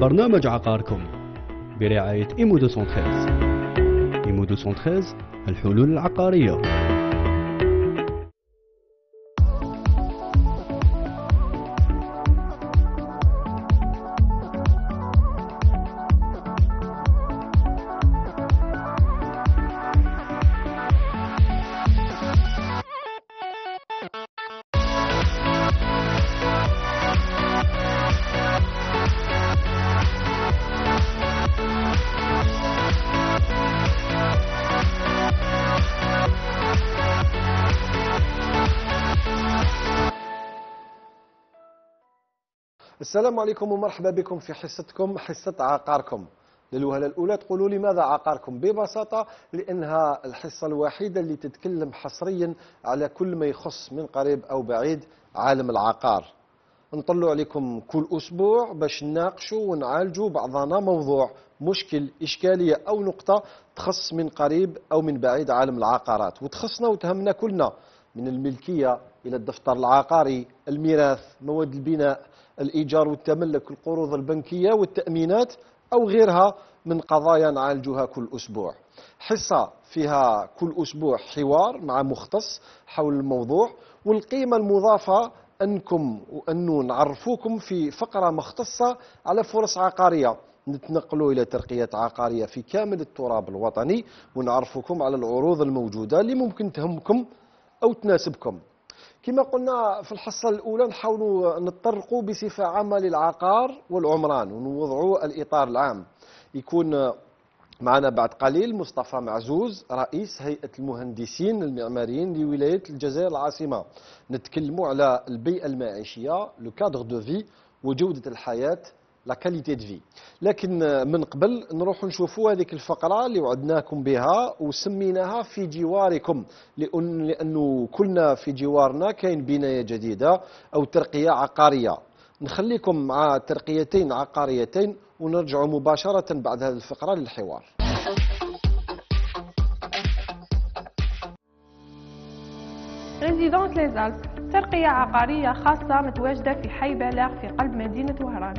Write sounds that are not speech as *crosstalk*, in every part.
برنامج عقاركم برعاية إيمو 213 إيمو 213 الحلول العقارية. السلام عليكم ومرحبا بكم في حصتكم حصة عقاركم. للوهلة الأولى تقولوا لماذا عقاركم؟ ببساطة لأنها الحصة الوحيدة اللي تتكلم حصريا على كل ما يخص من قريب أو بعيد عالم العقار. نطلع عليكم كل أسبوع باش نناقشوا ونعالجوا بعضنا موضوع مشكل إشكالية أو نقطة تخص من قريب أو من بعيد عالم العقارات. وتخصنا وتهمنا كلنا من الملكية إلى الدفتر العقاري الميراث مواد البناء الإيجار والتملك القروض البنكية والتأمينات أو غيرها من قضايا نعالجها كل أسبوع. حصة فيها كل أسبوع حوار مع مختص حول الموضوع والقيمة المضافة أنكم وأنه نعرفوكم في فقرة مختصة على فرص عقارية. نتنقلوا إلى ترقية عقارية في كامل التراب الوطني ونعرفكم على العروض الموجودة اللي ممكن تهمكم أو تناسبكم. كما قلنا في الحصة الأولى نحاولوا نتطرقوا بصفة عامة للعقار والعمران ونوضعوا الإطار العام. يكون معنا بعد قليل مصطفى معزوز رئيس هيئة المهندسين المعماريين لولاية الجزائر العاصمة. نتكلموا على البيئة المعيشية le cadre de vie وجودة الحياة la qualité de vie لكن من قبل نروح نشوفوا هذيك الفقرة اللي وعدناكم بها وسميناها في جواركم. لأن لأنه كلنا في جوارنا كاين بناية جديدة أو ترقية عقارية. نخليكم مع ترقيتين عقاريتين ونرجع مباشرة بعد هذه الفقرة للحوار. ريزيدونس ليزالب ترقية عقارية خاصة متواجدة في حي بالغ في قلب مدينة وهران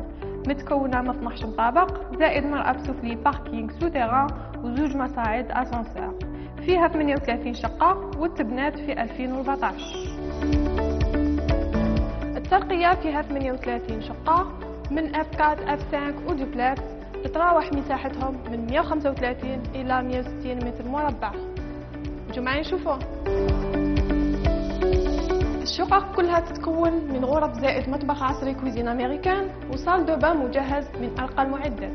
متكونة من 12 طابق زائد مرأب سفلي parking souterrain وزوج مصاعد أسانسير. فيها 38 شقة وتبنات في 2014 الترقية فيها 38 شقة من F 4 F 5 ودوبلاكس تتراوح مساحتهم من 135 إلى 160 متر مربع. نجو معي نشوفوا الشقق كلها تتكون من غرف زائد مطبخ عصري cuisine américaine و salle de bain مجهز من أرقى المعدات.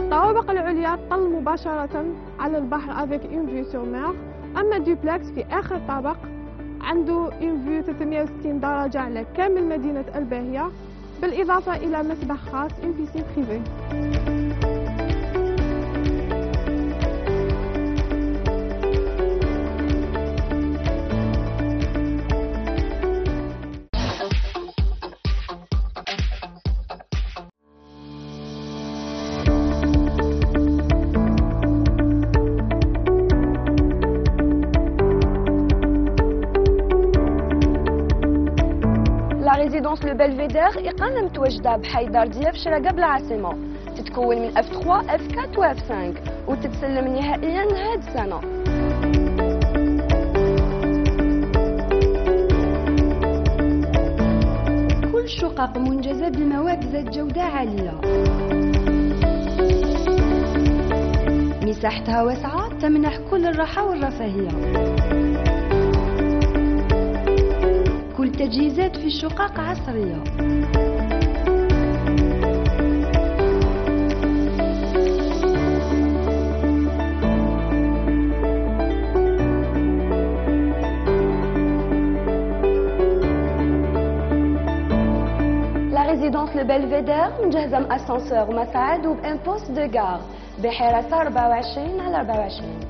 الطوابق العليا تطل مباشرة على البحر avec une vue sur mer أما دوبلكس في آخر طابق عنده une vue 360 درجة على كامل مدينة الباهية. بالإضافة إلى مسبح خاص une piscine privée. Résidence Le Belvédère إقامة متواجدة بحي دار دياب شراقة العاصمة تتكون من F 3 F 4 و F 5 وتتسلم نهائيا هاد السنة كل الشقق منجزة بمواد ذات جودة عالية مساحتها واسعة تمنح كل الراحة والرفاهية. كل تجهيزات في الشقق عصرية. Résidence Le Belvédère مجهزة ب ascenseur ومصاعد وب un poste de garde بحراسة 24 على 24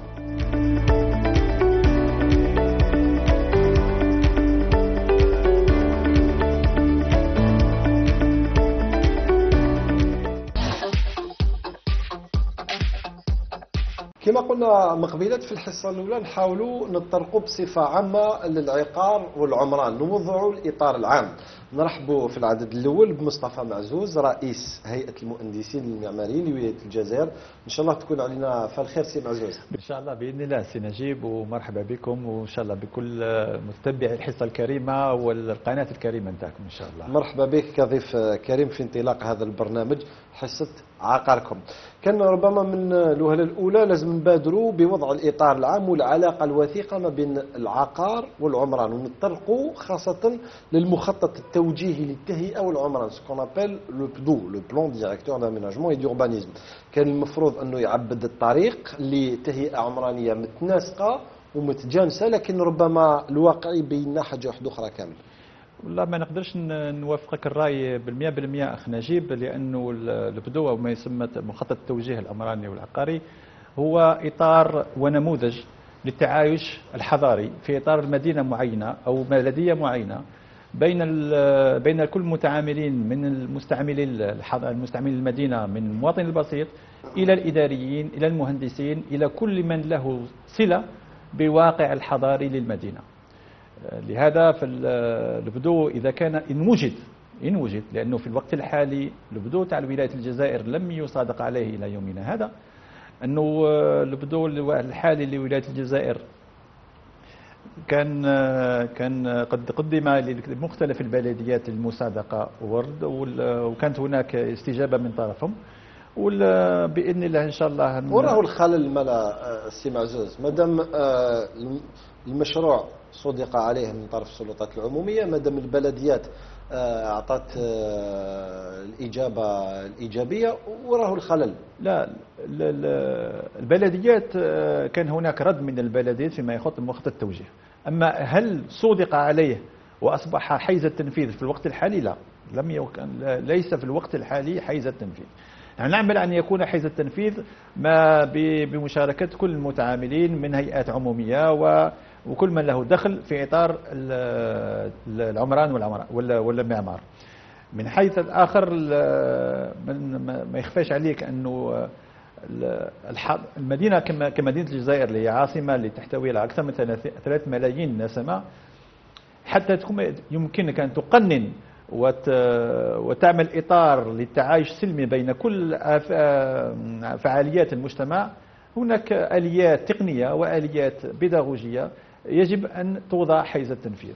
كما قلنا مقبلات في الحصة الأولى نحاولوا نطرقوا بصفة عامة للعقار والعمران نوضعوا الإطار العام. نرحبوا في العدد الأول بمصطفى معزوز رئيس هيئة المهندسين المعماريين لولاية الجزائر. إن شاء الله تكون علينا فالخير سي معزوز. إن شاء الله بإذن الله سي نجيب ومرحبا بكم وإن شاء الله بكل متتبعي الحصة الكريمة والقناة الكريمة نتاعكم إن شاء الله. مرحبا بك كضيف كريم في انطلاق هذا البرنامج حصة عقاركم. كان ربما من الوهلة الأولى لازم نبادروا بوضع الإطار العام والعلاقة الوثيقة ما بين العقار والعمران ونطرقوا خاصة للمخطط التوجيهي للتهيئة والعمران ce qu'on appelle le PDAU le plan directeur d'aménagement et d'urbanisme كان المفروض أنه يعبد الطريق لتهيئة عمرانية متناسقة ومتجانسة لكن ربما الواقع يبين حاجة واحدة أخرى كامل. والله ما نقدرش نوافقك الرأي بالمئة بالمئة أخ نجيب لأنه ال- البدو أو ما يسمى مخطط التوجيه الأمراني والعقاري هو إطار ونموذج للتعايش الحضاري في إطار مدينة معينة أو بلدية معينة. بين بين كل المتعاملين من المستعملين المستعملين المدينة من المواطن البسيط إلى الإداريين إلى المهندسين إلى كل من له صلة بالواقع الحضاري للمدينة. لهذا فالبدو إذا كان إن وجد إن وجد لأنه في الوقت الحالي البدو تاع ولاية الجزائر لم يصادق عليه إلى يومنا هذا أنه البدو الحالي لولاية الجزائر كان كان قد قدم لمختلف البلديات المصادقة ورد وكانت هناك استجابة من طرفهم. بإذن الله إن شاء الله هن- وراه الخلل ملا آه، السي معزوز. مادام آه، الم- المشروع صدق عليه من طرف السلطات العمومية مادام البلديات آه، أعطت آه، الإجابة الإيجابية وراه الخلل. لا ال- البلديات آه، كان هناك رد من البلديات فيما يخص مخطط التوجيه. أما هل صودق عليه وأصبح حيز التنفيذ في الوقت الحالي؟ لا. لم يكن ليس في الوقت الحالي حيز التنفيذ. نحن نعمل أن يكون حيز التنفيذ ما بمشاركة كل المتعاملين من هيئات عمومية وكل من له دخل في إطار ال- ال- العمران والعمران ولا ولا المعمار من حيث الآخر ما- يخفاش عليك أنه المدينة كمدينة الجزائر اللي هي عاصمة اللي تحتوي على أكثر من 3 ملايين نسمة. حتى تكون يمكنك أن تقنن وت وتعمل إطار للتعايش السلمي بين كل أف- فعاليات المجتمع. هناك آليات تقنية وآليات بيداغوجية يجب أن توضع حيز التنفيذ.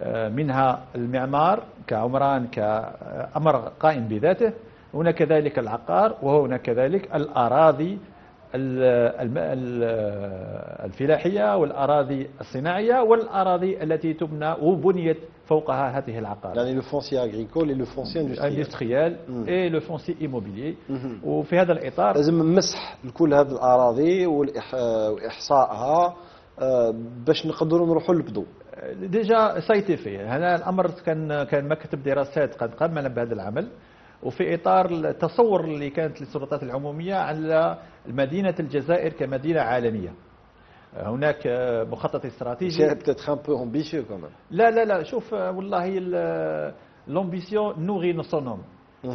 آه، منها المعمار كعمران كأمر قائم بذاته. هناك كذلك العقار وهناك كذلك الأراضي الفلاحية والأراضي الصناعية والأراضي التي تبنى وبنيت فوقها هذه العقار. يعني le foncier agricole le foncier industriel. et le foncier immobilier. وفي هذا الإطار لازم مسح لكل هذه الأراضي وإحصائها آه، باش نقدروا نروحوا للبدو. déjà ça a été fait هذا الأمر كان كان مكتب دراسات قد قام بهذا العمل. وفي إطار التصور اللي كانت للسلطات العمومية على مدينة الجزائر كمدينة عالمية. هناك مخطط استراتيجي. لا لا لا شوف والله l'ambition nourrit son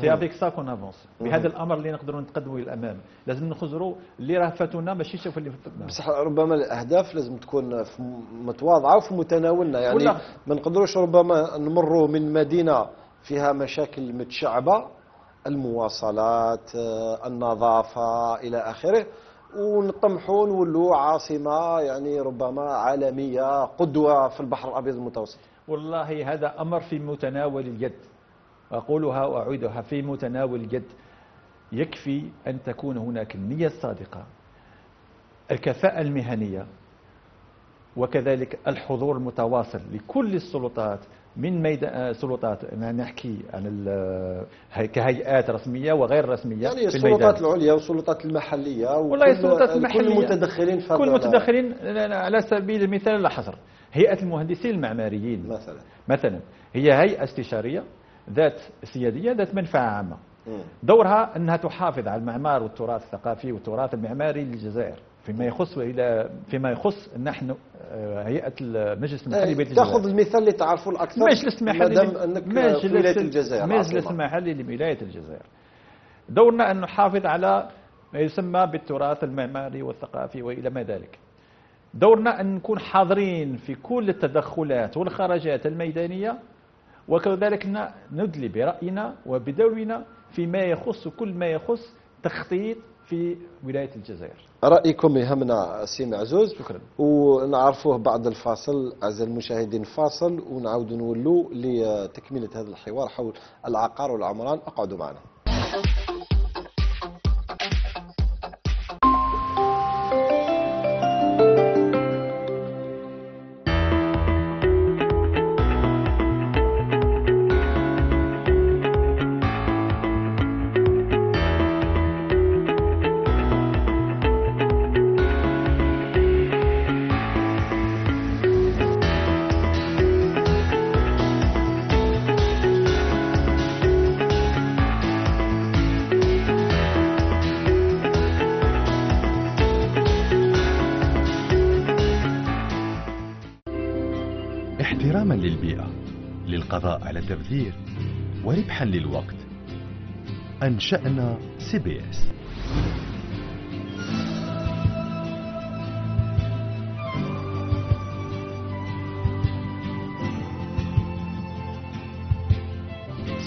c'est avec ça qu'on avance بهذا الأمر اللي نقدروا نتقدموا إلى الامام لازم نخزروا اللي راه فاتونا ماشي شوف اللي فاتنا بصح ربما الأهداف لازم تكون متواضعة وفي متناولنا. يعني ما نقدروش ربما نمروا من مدينة فيها مشاكل متشعبة المواصلات آه، النظافة إلى آخره. ونطمحوا نولوا عاصمة يعني ربما عالمية قدوة في البحر الأبيض المتوسط. والله هذا أمر في متناول اليد. أقولها وأعيدها في متناول اليد. يكفي أن تكون هناك النية الصادقة الكفاءة المهنية وكذلك الحضور المتواصل لكل السلطات من ميدان سلطات أنا نحكي عن ال- هي- كهيئات رسمية وغير رسمية يعني في السلطات الميدان. العليا والسلطات المحلية والله السلطات كل المحلية. المتدخلين في كل المتدخلين على سبيل المثال لا حصر. هيئة المهندسين المعماريين. مثلا. مثلا. هي هيئة استشارية ذات سيادية ذات منفعة عامة. مم. دورها أنها تحافظ على المعمار والتراث الثقافي والتراث المعماري للجزائر. فيما يخص إلى فيما يخص نحن آه، هيئة المجلس المحلي بيت تأخذ الجزائر المثال اللي تعرفوا الأكثر مجلس محلي مادام أنك في ولاية الجزائر مجلس عاصمة. محلي لولاية الجزائر. دورنا أن نحافظ على ما يسمى بالتراث المعماري والثقافي وإلى ما ذلك. دورنا أن نكون حاضرين في كل التدخلات والخرجات الميدانية وكذلك ندلي برأينا وبدورنا فيما يخص كل ما يخص تخطيط في ولاية الجزائر. رأيكم يهمنا سي معزوز؟ شكرا. ونعرفوه بعد الفاصل أعزائي المشاهدين فاصل ونعاود نولوا لتكملة هذا الحوار حول العقار والعمران. اقعدوا معنا. للقضاء على التبذير وربحا للوقت. أنشأنا سي بي إس.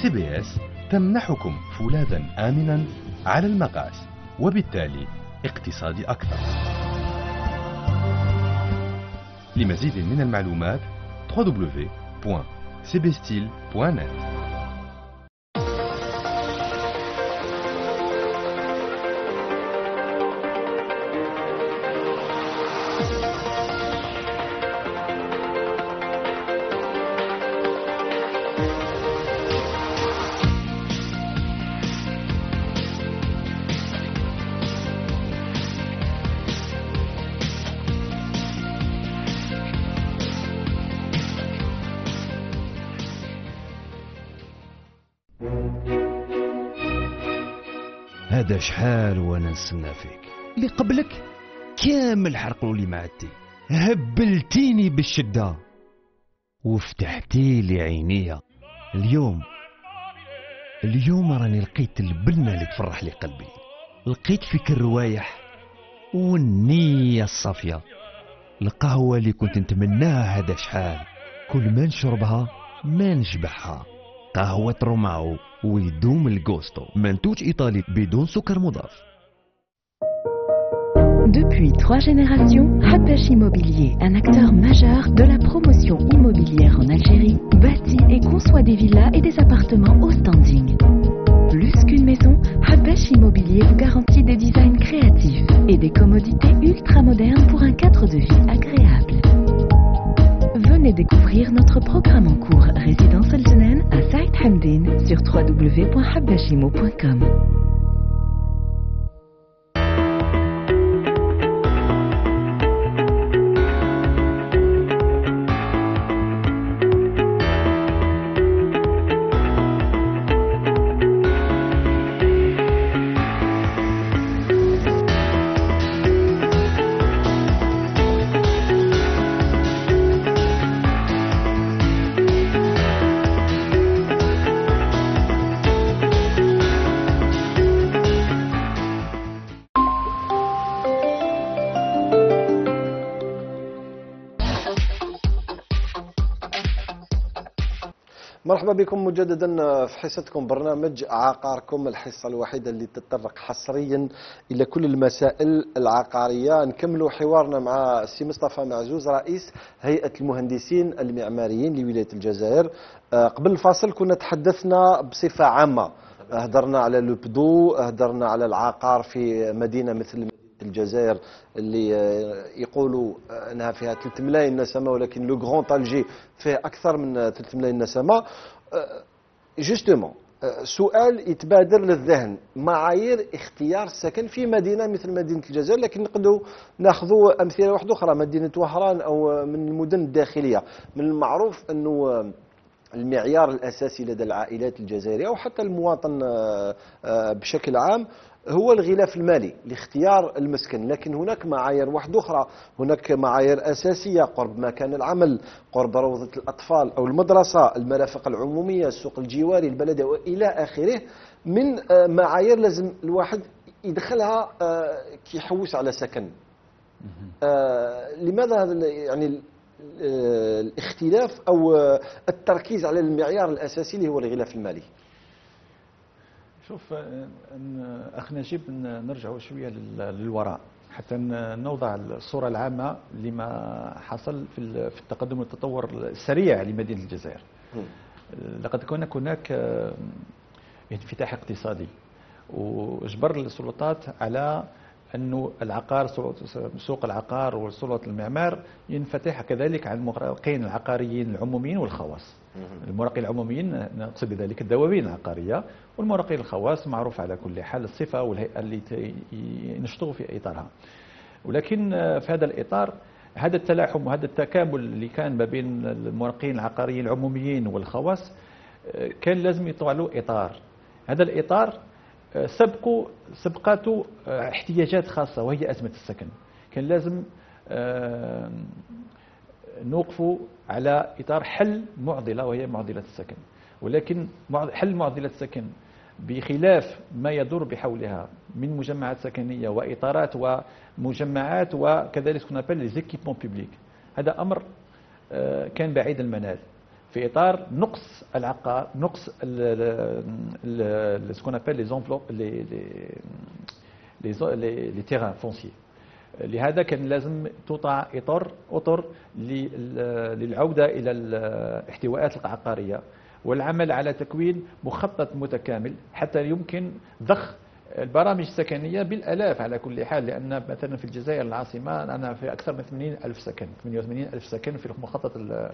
سي بي إس تمنحكم فولاذا آمنا على المقاس وبالتالي اقتصادي أكثر. لمزيد من المعلومات www. cbstyle.net هذا شحال وأنا نستنى فيك. اللي قبلك؟ كامل حرقوا لي معدي هبلتيني بالشدة. وفتحتي لي عينيا. اليوم اليوم راني لقيت البنة اللي تفرح لي قلبي. لقيت فيك الروايح والنية الصافية. القهوة اللي كنت نتمناها هذا شحال. كل ما نشربها ما نشبعها. قهوة روماو. ويدوم الجوستو منتوج إيطالي بدون سكر مضاف Depuis trois générations, Hattash Immobilier, un acteur majeur de la promotion immobilière en Algérie, bâtit et conçoit des villas et des appartements au standing. Plus qu'une maison, Hattash Immobilier vous garantit des designs créatifs et des commodités ultra modernes pour un cadre de vie agréable. Hamdine sur www.habdachimo.com. مرحبا بكم مجددا في حصتكم برنامج عقاركم الحصة الوحيدة اللي تتطرق حصريا إلى كل المسائل العقارية. نكمل حوارنا مع السي مصطفى معزوز رئيس هيئة المهندسين المعماريين لولاية الجزائر. آه، قبل الفاصل كنا تحدثنا بصفة عامة. هدرنا على لوبدو هدرنا على العقار في مدينة مثل الجزائر اللي آه، يقولوا أنها فيها 3 ملايين نسمة ولكن le Grand Alger فيه أكثر من 3 ملايين نسمة. justement آه، آه، سؤال يتبادر للذهن. معايير اختيار السكن في مدينة مثل مدينة الجزائر لكن نقدروا ناخذوا أمثلة واحدة أخرى مدينة وهران أو من المدن الداخلية. من المعروف أنه المعيار الأساسي لدى العائلات الجزائرية أو حتى المواطن بشكل عام هو الغلاف المالي لاختيار المسكن. لكن هناك معايير واحدة أخرى هناك معايير أساسية قرب مكان العمل قرب روضة الأطفال أو المدرسة المرافق العمومية السوق الجواري البلدي وإلى آخره. من آه، معايير لازم الواحد يدخلها آه، كيحوس على سكن. آه، لماذا هذا يعني آه، الاختلاف أو التركيز على المعيار الأساسي اللي هو الغلاف المالي. شوف اخ نجيب نرجعوا شوية لل- للوراء. حتى نوضع الصورة العامة لما حصل في ال- في التقدم والتطور السريع لمدينة الجزائر. لقد كان هناك انفتاح اقتصادي. واجبر السلطات على أنه العقار سوق العقار وسلطة المعمار ينفتح كذلك على المراقين العقاريين العموميين والخواص. المراقين العموميين نقصد بذلك الدواوين العقارية والمراقين الخواص معروف على كل حال الصفة والهيئه اللي ينشطوا في إطارها. ولكن في هذا الإطار هذا التلاحم وهذا التكامل اللي كان ما بين المراقين العقاريين العموميين والخواص كان لازم يطلع له إطار. هذا الإطار آه، سبقوا سبقته آه، احتياجات خاصة وهي أزمة السكن. كان لازم آه، نوقفوا على إطار حل معضلة وهي معضلة السكن. ولكن حل معضلة السكن بخلاف ما يدور بحولها من مجمعات سكنية وإطارات ومجمعات وكذلك ce qu'on appelle les équipements publics هذا أمر آه، كان بعيد المنال. في إطار نقص العقار نقص ce qu'on appelle les enveloppes les les les terrains fonciers لهذا كان لازم توضع أطر لل- للعودة إلى الاحتواءات العقارية. والعمل على تكوين مخطط متكامل حتى يمكن ضخ البرامج السكنية بالآلاف على كل حال لأن مثلا في الجزائر العاصمة أنا في أكثر من 80 ألف سكن 88 ألف سكن في المخطط ال-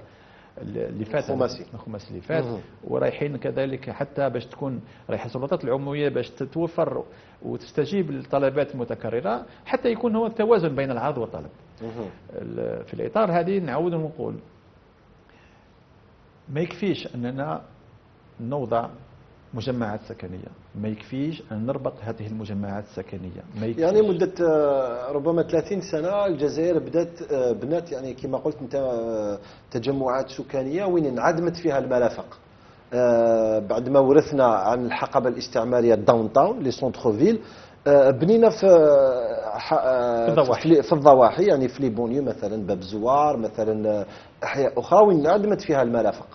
اللي فات الخماسي. الخماسي اللي فات. ورايحين كذلك حتى باش تكون رايحة السلطات العمومية باش تتوفر وتستجيب للطلبات المتكررة حتى يكون هو التوازن بين العرض والطلب ال- في الإطار هذه نعود ونقول ما يكفيش أننا نوضع مجمعات سكنية. ما يكفيش أن نربط هذه المجمعات السكنية. ما يكفيش. يعني مدة آه، ربما 30 سنة الجزائر بدأت آه، بنات يعني كما قلت أنت آه، تجمعات سكانية وين انعدمت فيها المرافق. بعد ما ورثنا عن الحقبة الاستعمارية ال downtown les centres-villes بنينا في في الضواحي. في الضواحي يعني في les banlieues مثلا باب زوار مثلا أحياء أخرى وين انعدمت فيها المرافق.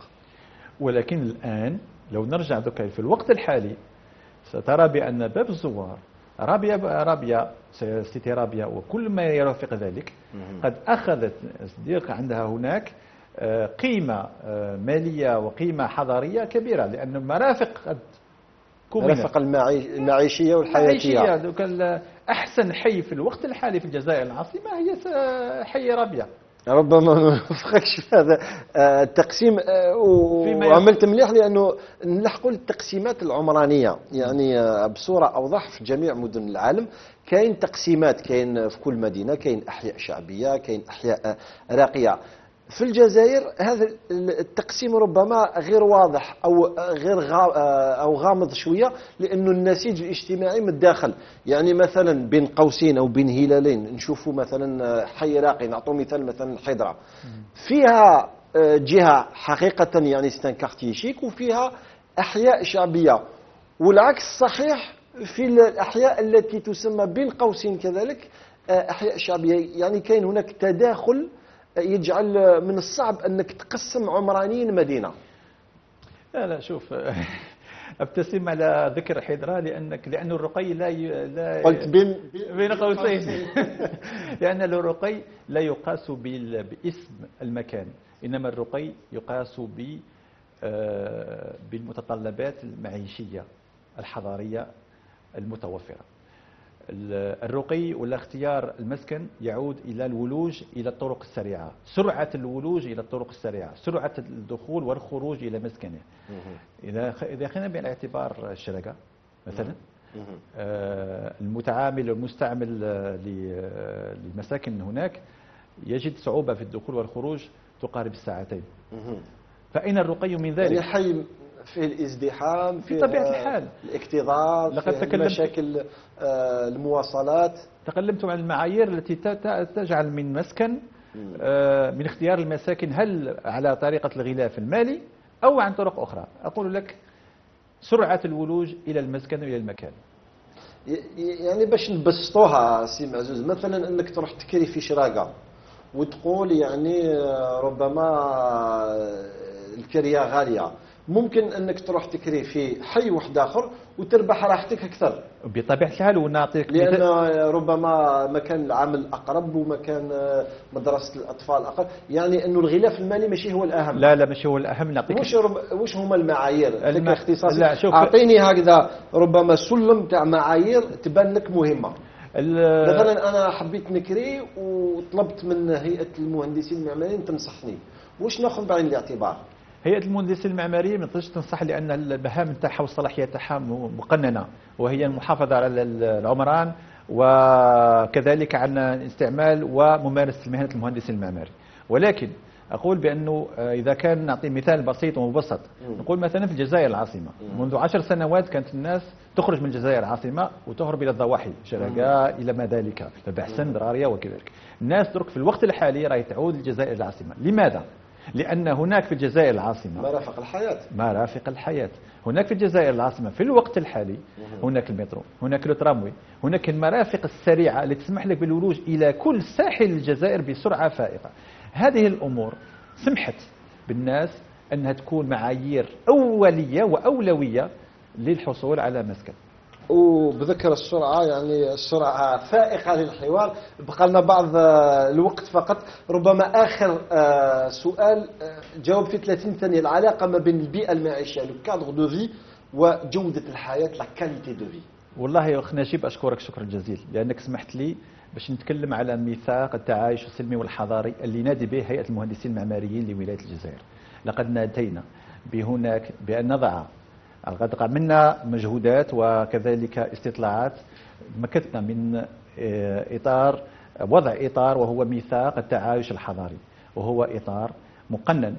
ولكن الآن لو نرجع ذكر في الوقت الحالي سترى بأن باب الزوار رابيا رابيا cité رابيا وكل ما يرافق ذلك قد أخذت صديق عندها هناك آه، قيمة آه، مالية وقيمة حضارية كبيرة لأن المرافق قد كونت. مرافق المعي- المعيشية والحياتية. معيشية دوك ال- أحسن حي في الوقت الحالي في الجزائر العاصمة هي حي رابيا. ربما ما نوافقكش في هذا. آه، التقسيم آه، وعملت مليح لأنه نلحقوا التقسيمات العمرانية. يعني آه، بصورة أوضح في جميع مدن العالم. كاين تقسيمات كاين في كل مدينة كاين أحياء شعبية كاين أحياء راقية. في الجزائر هذا التقسيم ربما غير واضح أو غير غا أو غامض شوية لأنه النسيج الاجتماعي من الداخل. يعني مثلا بين قوسين أو بين هلالين نشوفوا مثلا حي راقي نعطوا مثال مثلا حضره فيها آه، جهة حقيقه يعني ستان كارتي شيك وفيها أحياء شعبية. والعكس صحيح في الأحياء التي تسمى بين قوسين كذلك آه، أحياء شعبية. يعني كاين هناك تداخل يجعل من الصعب أنك تقسم عمرانيا مدينة. لا لا شوف *laughs* أبتسم على ذكر حضرة لأنك لأن الرقي لا ي... لا قلت بين بين قوسين *laughs* لأن الرقي لا يقاس بال... باسم المكان إنما الرقي يقاس ب آه، بالمتطلبات المعيشية الحضارية المتوفرة. ال- الرقي ولا اختيار المسكن يعود إلى الولوج إلى الطرق السريعة. سرعة الولوج إلى الطرق السريعة. سرعة الدخول والخروج إلى مسكنه. إذا إذا أخذنا بعين الاعتبار الشركة مثلا آه، المتعامل والمستعمل آه، ل- آه، للمساكن هناك يجد صعوبة في الدخول والخروج تقارب الساعتين. فأين الرقي من يعني ذلك؟ حي فيه الازدحام في طبيعة الحال. الاكتظاظ لقد تكلمت- المشاكل آه، المواصلات. تكلمت عن المعايير التي تجعل من مسكن آه، من اختيار المساكن هل على طريقة الغلاف المالي أو عن طرق أخرى. أقول لك سرعة الولوج إلى المسكن وإلى المكان. يعني باش نبسطوها سي معزوز مثلا أنك تروح تكري في شراقة وتقول يعني آه، ربما الكرية غالية. ممكن أنك تروح تكري في حي واحد آخر وتربح راحتك أكثر. بطبيعة الحال ونعطيك لأن ربما مكان العمل أقرب ومكان آه، مدرسة الأطفال أقرب. يعني أنه الغلاف المالي ماشي هو الأهم. لا لا ماشي هو الأهم. نعطيك وش رب... وش هما المعايير؟ الم-. اختصاصي لا، شوف- أعطيني هكذا ربما سلم تاع معايير تبان لك مهمة. مثلا أنا حبيت نكري وطلبت من هيئة المهندسين المعماريين تنصحني. واش ناخذ بعين الاعتبار؟ هيئة المهندسين المعماريين ما تقدرش تنصح لأن المهام نتاعها والصلاحيات تاعها مقننة. وهي المحافظة على ال- العمران وكذلك على استعمال وممارسة مهنة المهندس المعماري. ولكن أقول بأنه آه، إذا كان نعطي مثال بسيط ومبسط. نقول مثلا في الجزائر العاصمة. منذ عشر سنوات كانت الناس تخرج من الجزائر العاصمة وتهرب إلى الضواحي شرقاء إلى ما ذلك بحسن درارية وكذلك. الناس درك في الوقت الحالي راهي تعود الجزائر العاصمة. لماذا؟ لأن هناك في الجزائر العاصمة مرافق الحياة. مرافق الحياة. هناك في الجزائر العاصمة في الوقت الحالي هناك المترو هناك التراموي هناك المرافق السريعة اللي تسمح لك بالولوج إلى كل ساحل الجزائر بسرعة فائقة. هذه الأمور سمحت بالناس أنها تكون معايير أولية وأولوية للحصول على مسكن. وبذكر السرعة يعني السرعة فائقة للحوار. بقى لنا بعض آه، الوقت فقط. ربما آخر آه، سؤال آه، جاوب في 30 ثانية. العلاقة ما بين البيئة المعيشية لو كادر دو في وجودة الحياة la qualité de vie والله يا أخ نجيب أشكرك شكرا جزيلا. لأنك سمحت لي باش نتكلم على ميثاق التعايش السلمي والحضاري اللي نادي به هيئة المهندسين المعماريين لولاية الجزائر. لقد نادينا بهناك بأن نضع لقد عملنا مجهودات وكذلك استطلاعات مكثنا من آه، إطار وضع إطار وهو ميثاق التعايش الحضاري وهو إطار مقنن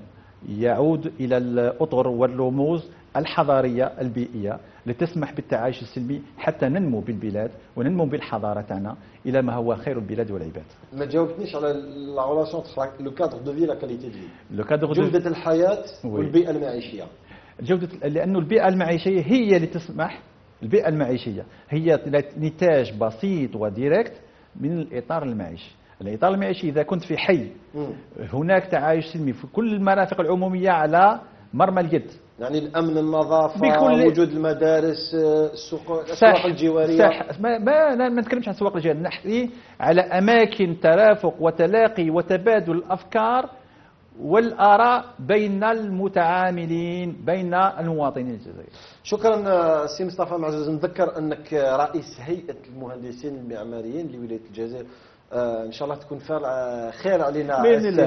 يعود إلى الأطر والرموز الحضارية البيئية لتسمح بالتعايش السلمي حتى ننمو بالبلاد وننمو بالحضاره تاعنا إلى ما هو خير البلاد والعباد. ما جاوبتنيش على la relation le cadre de vie la qualité de vie le cadre de- جودة الحياة. والبيئة المعيشية جودة لأنه البيئة المعيشية هي اللي تسمح البيئة المعيشية هي نتاج بسيط و direct من الإطار المعيشي. الإطار المعيشي إذا كنت في حي. هناك تعايش سلمي في كل المرافق العمومية على مرمى اليد يعني الأمن النظافة بكل- وجود المدارس آه، السوق الأسواق ساح الجوارية. ساح ما ما نتكلمش عن سواق الجيران نحكي على أماكن ترافق وتلاقي وتبادل الأفكار والآراء بين المتعاملين بين المواطنين الجزائريين. شكرا آه، سي مصطفى معزوز نذكر أنك آه، رئيس هيئة المهندسين المعماريين لولاية الجزائر. آه، إن شاء الله تكون فعل آه، خير علينا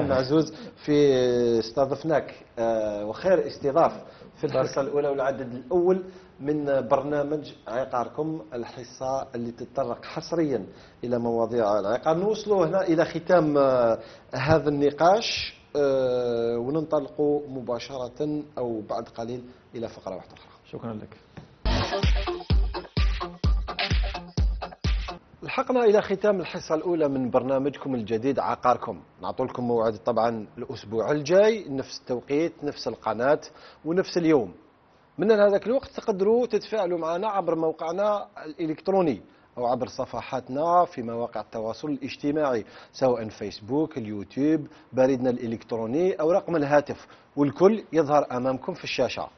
سي. معزوز في استضفناك. آه، وخير استضاف في الحصة الأولى والعدد الأول من برنامج عقاركم الحصة اللي تتطرق حصريا إلى مواضيع العقار. نوصلوا هنا إلى ختام آه، هذا النقاش. وننطلق مباشرة أو بعد قليل إلى فقرة واحدة أخرى. شكرا لك. لحقنا إلى ختام الحصة الأولى من برنامجكم الجديد عقاركم. نعطوا لكم موعد طبعا الأسبوع الجاي نفس التوقيت نفس القناة ونفس اليوم. من هذاك الوقت تقدروا تتفاعلوا معنا عبر موقعنا الإلكتروني. أو عبر صفحاتنا في مواقع التواصل الاجتماعي سواء فيسبوك اليوتيوب بريدنا الإلكتروني أو رقم الهاتف. والكل يظهر أمامكم في الشاشة.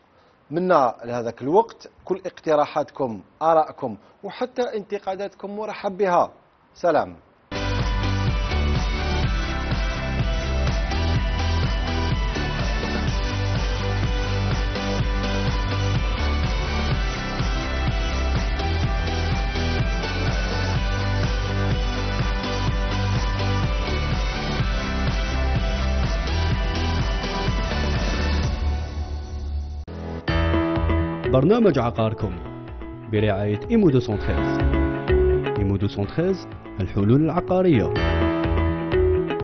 منا لهذاك الوقت كل اقتراحاتكم آرائكم وحتى انتقاداتكم مرحب بها. سلام. برنامج عقاركم برعاية إيمو 213 إيمو 213 الحلول العقارية.